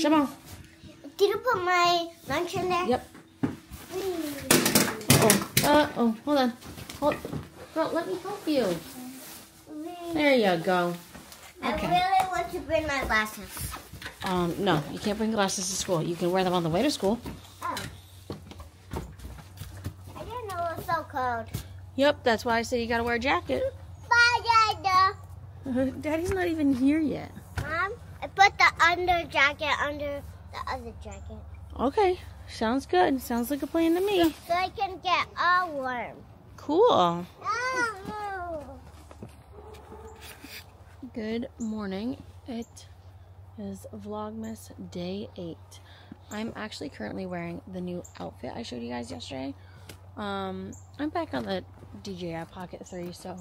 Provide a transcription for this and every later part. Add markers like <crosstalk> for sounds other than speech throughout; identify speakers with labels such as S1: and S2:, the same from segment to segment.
S1: Shimon.
S2: Did you put my lunch in there?
S1: Yep. Oh, uh, oh, hold on. Hold. Girl, let me help you. There you go.
S2: I really want to bring my glasses.
S1: Um, no, you can't bring glasses to school. You can wear them on the way to school.
S2: Oh. I didn't know it was so cold.
S1: Yep, that's why I said you gotta wear a jacket.
S2: Bye, Dada. <laughs>
S1: Daddy's not even here yet.
S2: Mom, I put the under jacket under the other jacket.
S1: Okay, sounds good. Sounds like a plan to me.
S2: So I can get all warm.
S1: Cool.
S2: Oh.
S1: Good morning. It is Vlogmas Day 8. I'm actually currently wearing the new outfit I showed you guys yesterday. Um, I'm back on the DJI Pocket 3, so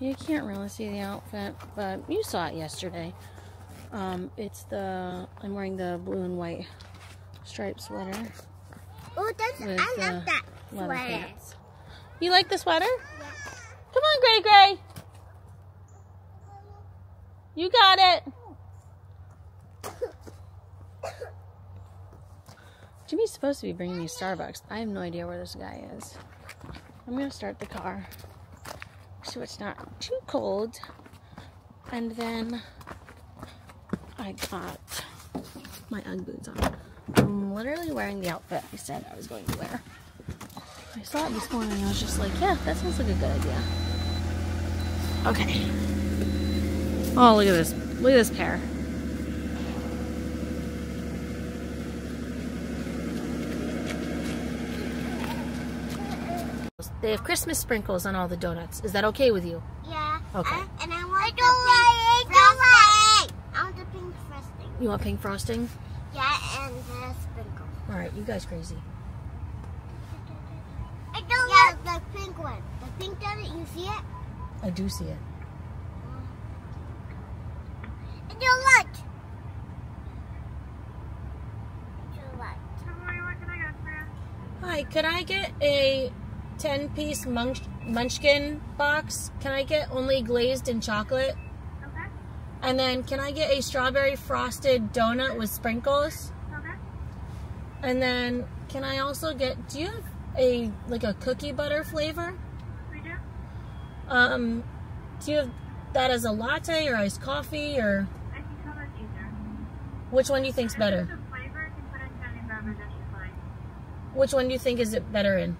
S1: you can't really see the outfit, but you saw it yesterday. Um, it's the, I'm wearing the blue and white striped sweater
S2: Oh, that's,
S1: with
S2: I love that sweater.
S1: pants. You like the sweater? Yeah. Come on, Gray Gray. You got it. Jimmy's supposed to be bringing me Starbucks. I have no idea where this guy is. I'm gonna start the car so it's not too cold. And then I got my Ugg boots on. I'm literally wearing the outfit I said I was going to wear. I saw it this morning and I was just like, yeah, that sounds like a good idea. Okay. Oh, look at this. Look at this pair. They have Christmas sprinkles on all the donuts. Is that okay with you?
S2: Yeah.
S1: Okay.
S2: I, and I want I don't the pink frosting. I want the pink frosting.
S1: You want pink frosting?
S2: Yeah, and the sprinkle.
S1: All right, you guys crazy.
S2: I don't yeah, want the pink one. The pink donut, you see it?
S1: I do see it.
S2: I don't want. I don't want.
S1: Hi, could I get a 10 piece munch- munchkin box? Can I get only glazed in chocolate? And then can I get a strawberry frosted donut with sprinkles?
S3: Okay.
S1: And then can I also get do you have a like a cookie butter flavor?
S3: We do.
S1: Um do you have that as a latte or iced coffee or
S3: I can that's easier.
S1: which one do you think's better?
S3: flavor, you can put in any beverage that you like.
S1: Which one do you think is it better in?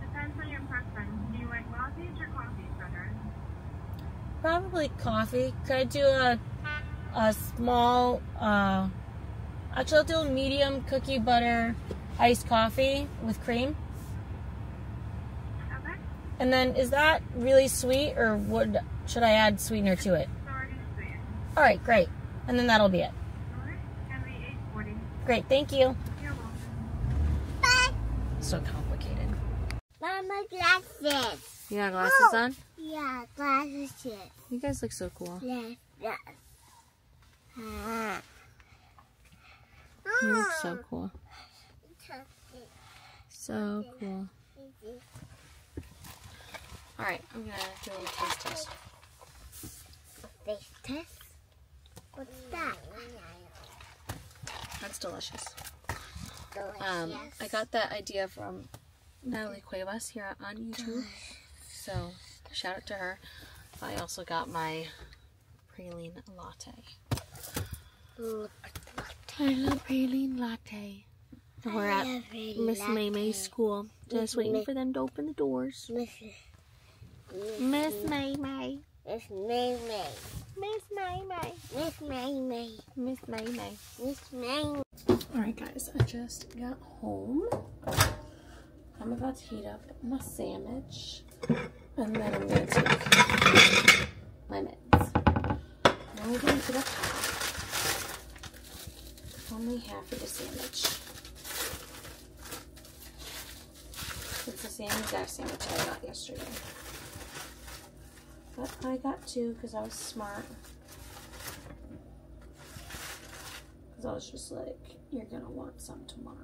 S3: Depends on your preference. Do you like lattes or coffees better?
S1: Probably coffee. Could I do a a small uh actually I'll do a medium cookie butter iced coffee with cream?
S3: Okay.
S1: And then is that really sweet or would should I add sweetener to it?
S3: So sweet.
S1: All right, great. And then that'll be it.
S3: Okay. Gonna be 840.
S1: Great, thank you.
S3: You're welcome.
S2: Bye.
S1: So complicated.
S2: Mama glasses.
S1: You got glasses
S2: Oh.
S1: on?
S2: Yeah, glasses.
S1: You guys look so cool.
S2: Yeah, yeah.
S1: You look so cool. So cool. All right, I'm gonna do a taste test.
S2: Face test. What's that?
S1: That's delicious.
S2: Delicious.
S1: Um, I got that idea from Natalie Cuevas here on YouTube. So shout out to her. I also got my praline latte. I love praline latte. And We're at Miss May May's school. Just waiting for them to open the doors.
S2: Miss
S1: Miss May May.
S2: Miss May May.
S1: Miss May May.
S2: Miss May May.
S1: Miss May May.
S2: Miss May.
S1: Alright guys, I just got home. I'm about to heat up my sandwich. And then I'm gonna take my. Now we're gonna heat up only half of the sandwich. It's the same exact sandwich I got yesterday. But I got two because I was smart. Because I was just like, you're going to want some tomorrow.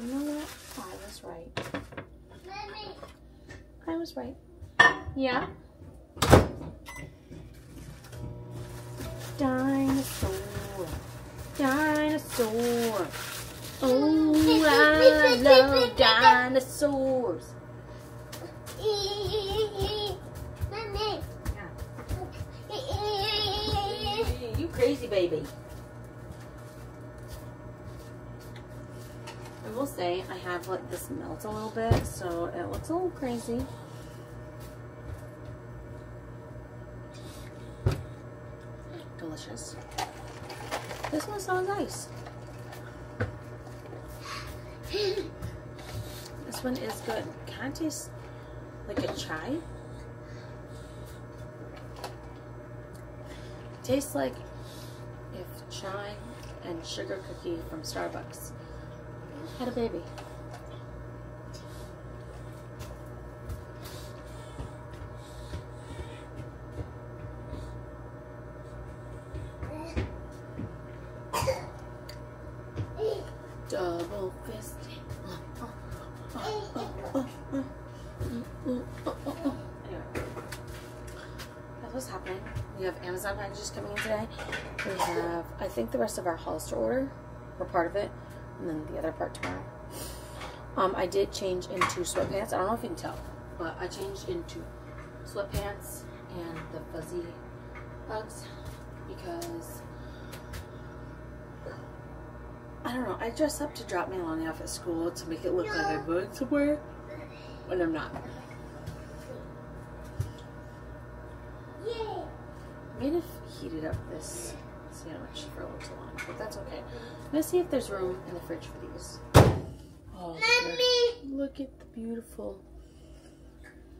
S1: You know what? I was right. I was right. Yeah? Dinosaur. Dinosaur. Oh, I love dinosaurs.
S2: Mommy.
S1: You crazy baby. I will say I have let this melt a little bit, so it looks a little crazy. Delicious. This one sounds nice. This one is good. Kind of tastes like a chai. Tastes like if chai and sugar cookie from Starbucks had a baby. Double fisted. Anyway, that's happening. We have Amazon packages coming in today. We have, I think, the rest of our Hollister order, or part of it, and then the other part tomorrow. Um, I did change into sweatpants. I don't know if you can tell, but I changed into sweatpants and the fuzzy bugs because I don't know. I dress up to drop Melanie off at school to make it look like I'm going somewhere when I'm not. I may have heated up this sandwich for a little too long, but that's okay. I'm gonna see if there's room in the fridge for these. Oh,
S2: Mommy.
S1: look at the beautiful,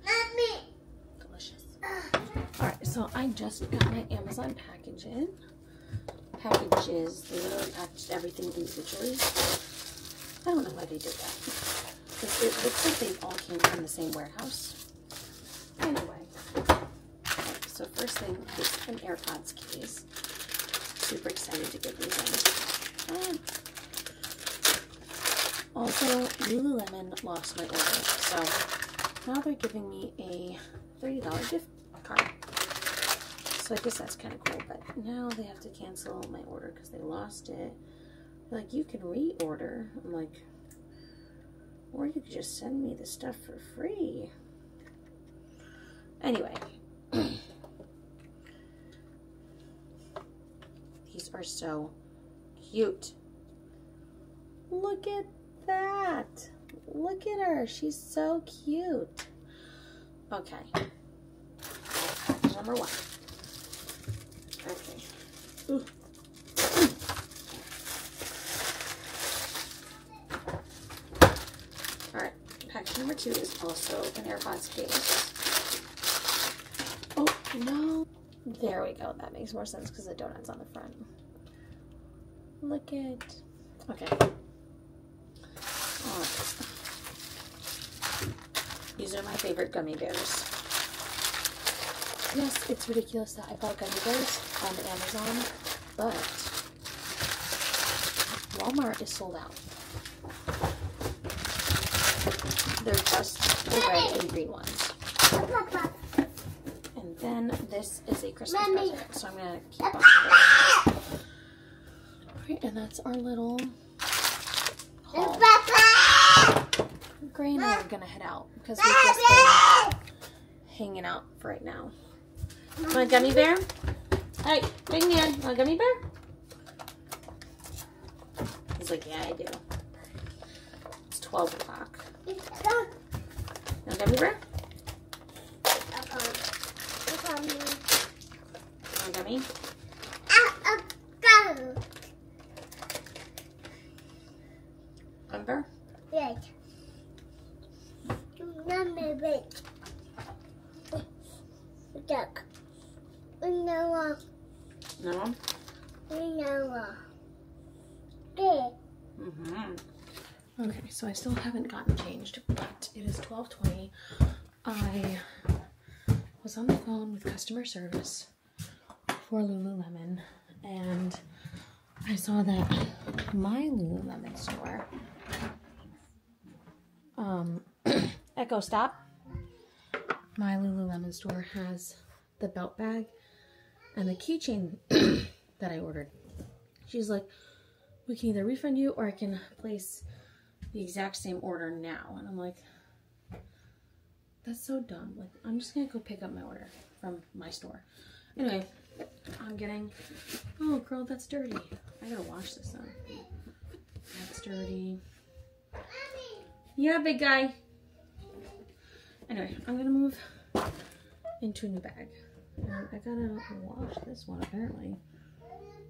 S2: Mommy.
S1: delicious. All right, so I just got my Amazon package in. Packages, they literally packaged everything individually. I don't know why they did that. 'Cause it looks like they all came from the same warehouse. Anyway, so first thing is an AirPods case. Super excited to get these in. Ah. Also, Lululemon lost my order, so now they're giving me a $30 gift card. So I guess that's kind of cool, but now they have to cancel my order because they lost it. Like, you can reorder. I'm like, or you could just send me the stuff for free. Anyway. These are so cute. Look at that. Look at her. She's so cute. Okay. Number one. Okay. Ooh. Alright. Package number two is also an AirPods case. Oh, no. There we go. That makes more sense because the donut's on the front. Look at. Okay. Alright. These are my favorite gummy bears. Yes, it's ridiculous that I bought gummy bears on Amazon, but Walmart is sold out. They're just the red and green ones. And then this is a Christmas
S2: Mommy.
S1: present, so I'm gonna keep on. And that's our little haul. Gray and I are gonna head out because we've just been hanging out for right now. My gummy bear? Hey, bring me in. Want gummy bear? He's like, yeah, I do. It's 12 o'clock. A gummy bear? Want a gummy? Gummy bear?
S2: Duck. No,
S1: No?
S2: no.
S1: Mm-hmm. Okay, so I still haven't gotten changed, but it is 12:20. I was on the phone with customer service for Lululemon, and I saw that my Lululemon store, um, <clears throat> Echo Stop, my Lululemon store has the belt bag and the keychain <clears throat> that I ordered. She's like, we can either refund you or I can place the exact same order now. And I'm like, that's so dumb. Like, I'm just gonna go pick up my order from my store. Anyway, I'm getting, oh girl, that's dirty. I gotta wash this up. That's dirty. Yeah, big guy. Anyway, I'm gonna move into a new bag. And I gotta wash this one apparently.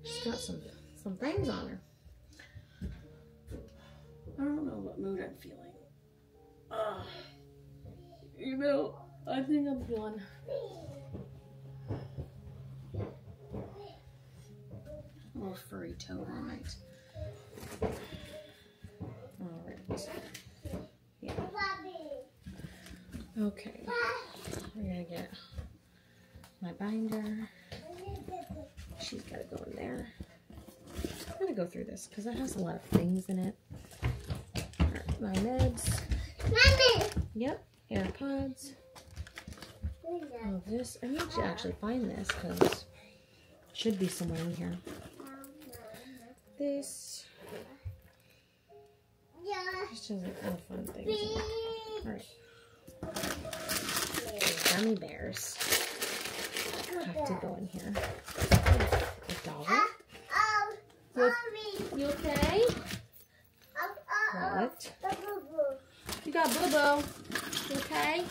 S1: She's got some some things on her. I don't know what mood I'm feeling. You know, I think I'm feeling a little furry toe moment. Alright. Yeah. Okay. We're gonna get my binder. She's gotta go in there. I'm gonna go through this because it has a lot of things in it. My meds.
S2: Mommy.
S1: Yep, AirPods. Oh, this. I need to actually find this because it should be somewhere in here. This. Has like little fun things. Alright. Gummy bears have to go in here. A dollar.
S2: Uh, oh, mommy.
S1: You okay?
S2: Oh, oh,
S1: What?
S2: oh.
S1: You got Boo Boo. You okay?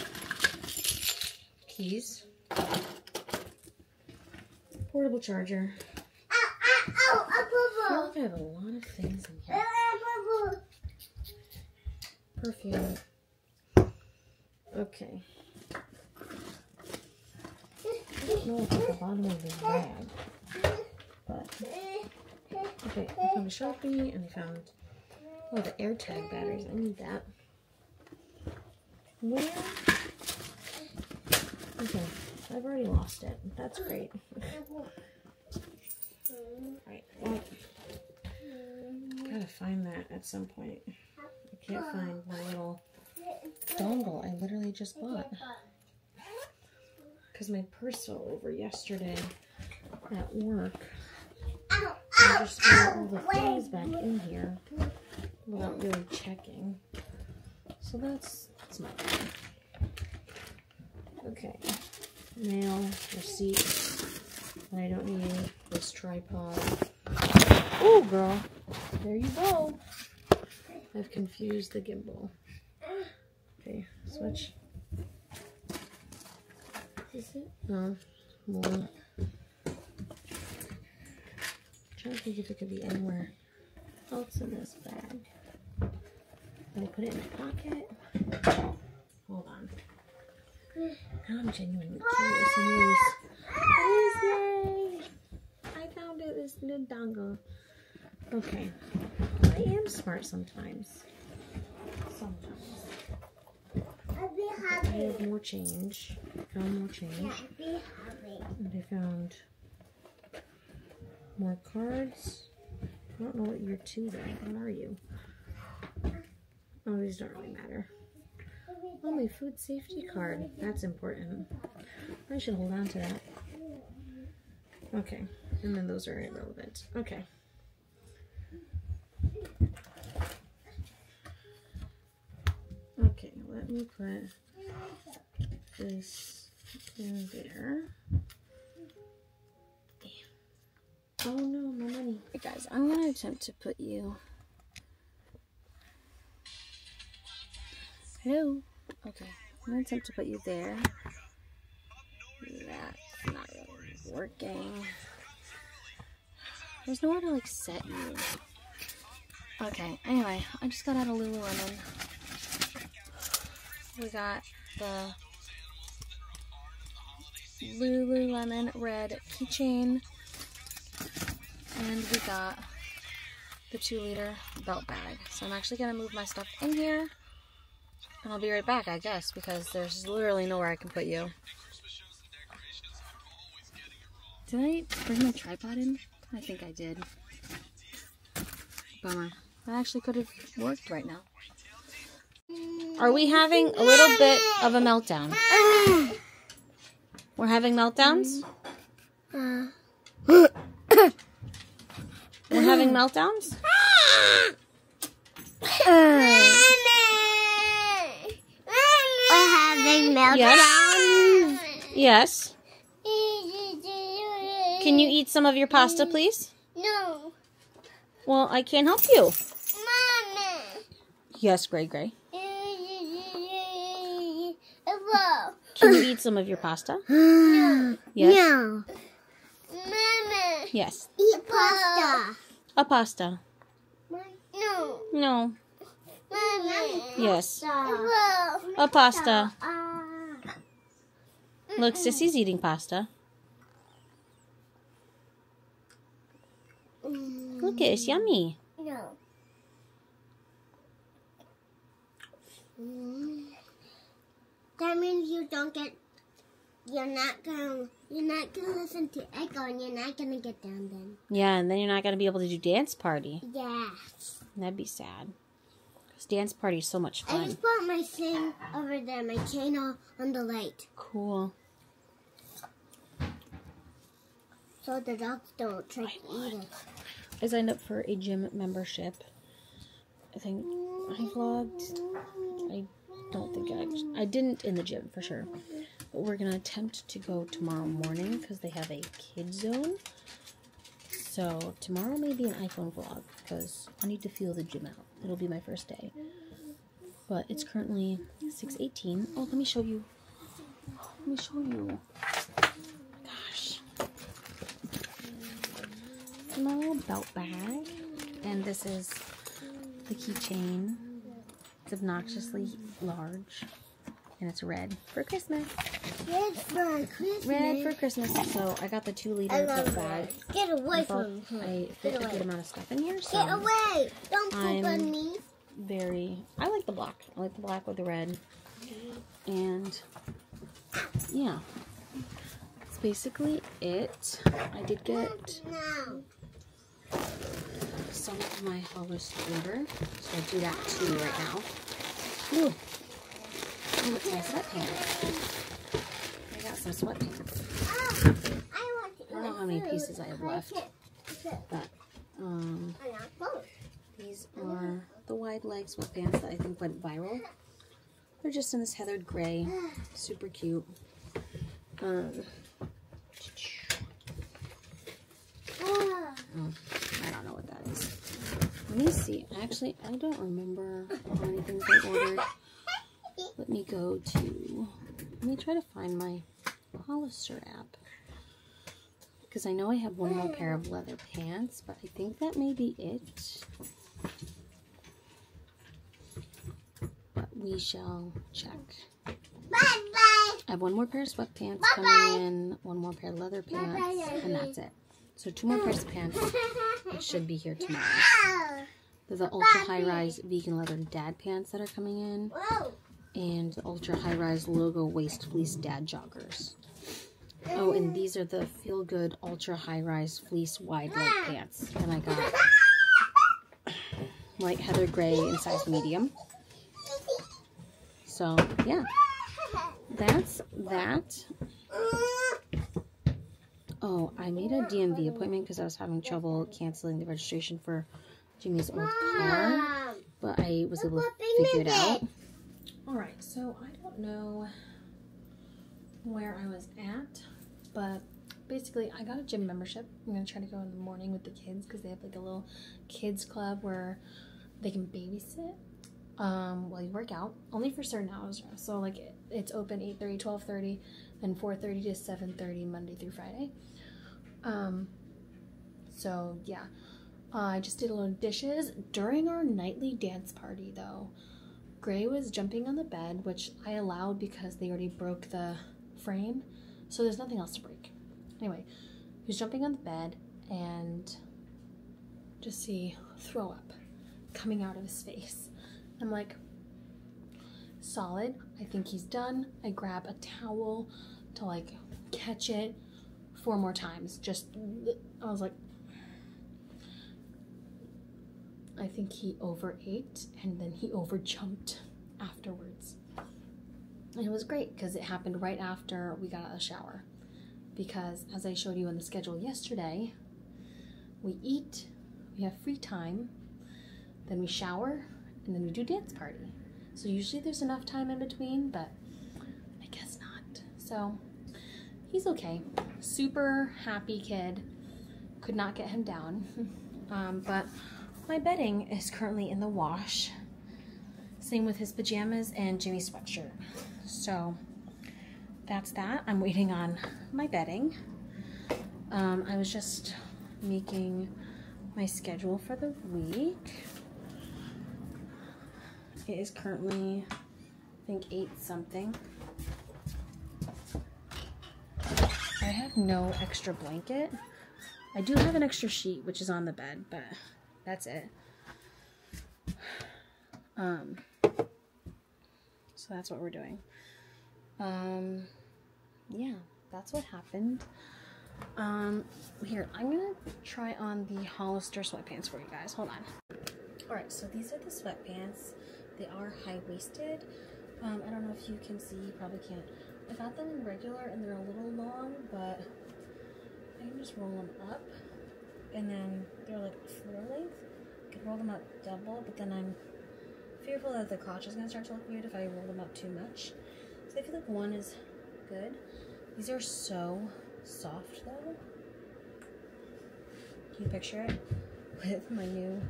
S1: Keys. Portable charger.
S2: Ow, ow, ow,
S1: I
S2: a
S1: feel
S2: boo-boo.
S1: like I have a lot of things in
S2: Uh,
S1: here.
S2: boo-boo.
S1: Perfume. Okay. I don't know what's at the bottom of this bag. But, okay, I found a I found, oh, the AirTag batteries. I need that. Where? Okay, I've already lost it. That's great. Alright, well, gotta find that at some point. I can't find my little dongle I literally just bought. Because my purse fell over yesterday at work.
S2: Ow,
S1: I
S2: ow,
S1: just threw all the things back in here without really checking. So that's that's my bad. Okay. Mail, receipt. that I don't need this tripod. Oh girl. There you go. I've confused the gimbal. Okay, switch. Is it? No. More. Trying to think if it could be anywhere else in this bag. Let me put it in my pocket? Hold on. Now I'm genuinely curious Yes, yay! I found it, this new dongle. Okay. I am smart sometimes. Sometimes.
S2: I'll be
S1: I have more change. Found more change.
S2: Yeah, be happy.
S1: And I found more cards. I don't know what you're though. What are you? Oh, these don't really matter. Oh, my food safety card. That's important. I should hold on to that. Okay. And then those are irrelevant. Okay. Okay, let me put this in there. Oh no, my money. Hey guys, I'm gonna attempt to put you. Hello. Okay, I'm gonna attempt to put you there. That's not really working. There's nowhere to like set you. Okay, anyway, I just got out of Lululemon. We got the Lululemon red keychain. And we got the two liter belt bag. So I'm actually going to move my stuff in here. And I'll be right back, I guess, because there's literally nowhere I can put you. Did I bring my tripod in? I think I did. Bummer. That actually could have worked right now. Are we having a little bit of a meltdown? We're having meltdowns? Uh. <coughs> <coughs> <coughs> We're having <gasps> meltdowns?
S2: We're having meltdowns.
S1: Yes. Can you eat some of your pasta, mm. please?
S2: No.
S1: Well, I can't help you.
S2: Mama.
S1: Yes, Gray Gray. Can you eat some of your pasta? <gasps>
S2: No.
S1: Yes.
S2: No. Mama.
S1: Yes.
S2: Pasta.
S1: A pasta.
S2: No.
S1: No.
S2: Mama.
S1: Yes.
S2: Whoa.
S1: A pasta.
S2: Ah.
S1: Look, Sissy's eating pasta. Look, it's yummy.
S2: No. That means you don't get. You're not gonna. You're not gonna listen to Echo, and you're not gonna get down then.
S1: Yeah, and then you're not going to be able to do dance party.
S2: Yeah.
S1: That'd be sad. Because dance party is so much fun.
S2: I just put my thing over there, my channel on the light,
S1: Cool.
S2: so the dogs don't try to eat it.
S1: I signed up for a gym membership. I think I vlogged. I don't think I. I didn't in the gym for sure. We're gonna attempt to go tomorrow morning because they have a kid zone. So tomorrow may be an iPhone vlog because I need to feel the gym out. It'll be my first day. But it's currently 6:18. Oh, let me show you. Let me show you. Gosh. My belt bag, and this is the keychain. It's obnoxiously large, and it's red for Christmas.
S2: Red for Christmas.
S1: Red for Christmas. So I got the two liter
S2: I
S1: bag.
S2: Get away
S1: I
S2: from her.
S1: I fit
S2: Get
S1: a
S2: away.
S1: good amount of stuff in here,
S2: Get away! Don't poop on me.
S1: very. I like the black. I like the black with the red, and yeah, that's basically it. I did get some of my Hollis order, so I'll do that too right now. Ooh. Oh, it's my sweatpants. I some sweatpants.
S2: Ah, I
S1: I don't know how many pieces I have left, but um, these are the wide leg sweatpants that I think went viral. They're just in this heathered gray, super cute. Um, oh, I don't know what that is. Let me see. Actually, I don't remember how many things I ordered. Let me go to. Let me try to find my Hollister app. Because I know I have one more pair of leather pants, but I think that may be it. But we shall check.
S2: Bye bye.
S1: I have one more pair of sweatpants
S2: Bye-bye.
S1: coming in, one more pair of leather pants,
S2: Bye-bye.
S1: and that's it. So two more pairs of pants. It should be here tomorrow. There's <laughs> the ultra high rise vegan leather dad pants that are coming in,
S2: Whoa.
S1: And the ultra high rise logo waist fleece dad joggers. Oh, and these are the feel good ultra high rise fleece wide leg pants, and I got <clears throat> light heather gray in size medium. So yeah, that's that. Oh, I made a DMV appointment because I was having trouble canceling the registration for Jimmy's old car, but I was able to figure it out. All right, so I don't know where I was at, but basically, I got a gym membership. I'm gonna try to go in the morning with the kids because they have like a little kids club where they can babysit um, while you work out, only for certain hours. So like it, it's open 8:30, 12:30, then 4:30 to 7:30 Monday through Friday. Um, so yeah, uh, I just did a of dishes during our nightly dance party though. Gray was jumping on the bed, which I allowed because they already broke the frame, so there's nothing else to break. Anyway, he was jumping on the bed and just see throw up coming out of his face. I'm like, solid. I think he's done. I grab a towel to like catch it four more times. Just, I was like, I think he overate and then he overjumped afterwards. And it was great because it happened right after we got out of the shower. Because as I showed you in the schedule yesterday, we eat, we have free time, then we shower, and then we do dance party. So usually there's enough time in between, but I guess not. So he's okay. Super happy kid. Could not get him down. <laughs> um, but my bedding is currently in the wash. Same with his pajamas and Jimmy's sweatshirt. So that's that. I'm waiting on my bedding. Um, I was just making my schedule for the week. It is currently, I think, 8 something. I have no extra blanket. I do have an extra sheet, which is on the bed, but that's it. Um, so that's what we're doing. Um, yeah, that's what happened. Um, here, I'm gonna try on the Hollister sweatpants for you guys. Hold on. Alright, so these are the sweatpants. They are high-waisted. Um, I don't know if you can see, you probably can't. I got them in regular and they're a little long, but I can just roll them up. And then they're like floor length. I could roll them up double, but then I'm fearful that the crotch is gonna start to look weird if I roll them up too much. So I feel like one is good. These are so soft though. Can you picture it <laughs> with my new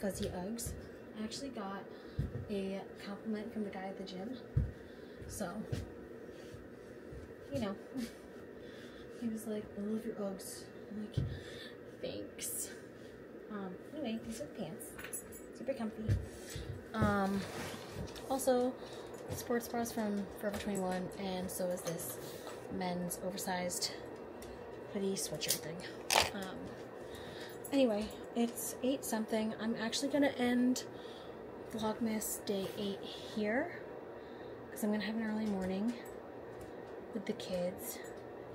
S1: fuzzy Uggs? I actually got a compliment from the guy at the gym. So, you know, <laughs> he was like, I love your Uggs. I'm like, thanks. Um, anyway, these are the pants. Super comfy. Um, also, sports bras from Forever 21, and so is this men's oversized hoodie sweatshirt thing. Um, anyway, it's 8 something. I'm actually going to end Vlogmas day 8 here because I'm going to have an early morning with the kids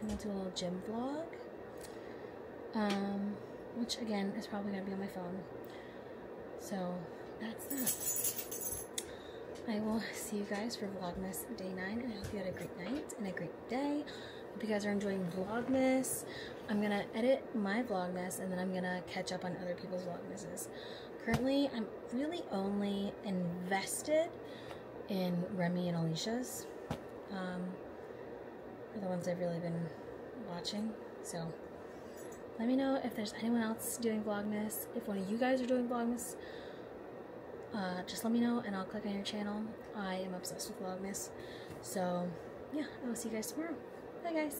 S1: and we'll do a little gym vlog. Um, which again is probably going to be on my phone. So that's that. I will see you guys for Vlogmas day 9 and I hope you had a great night and a great day. Hope you guys are enjoying Vlogmas. I'm gonna edit my Vlogmas and then I'm gonna catch up on other people's Vlogmases. Currently, I'm really only invested in Remy and Alicia's. Um, are the ones I've really been watching. So let me know if there's anyone else doing Vlogmas. If one of you guys are doing Vlogmas, uh, just let me know and I'll click on your channel. I am obsessed with Vlogmas. So yeah, I will see you guys tomorrow. Bye guys.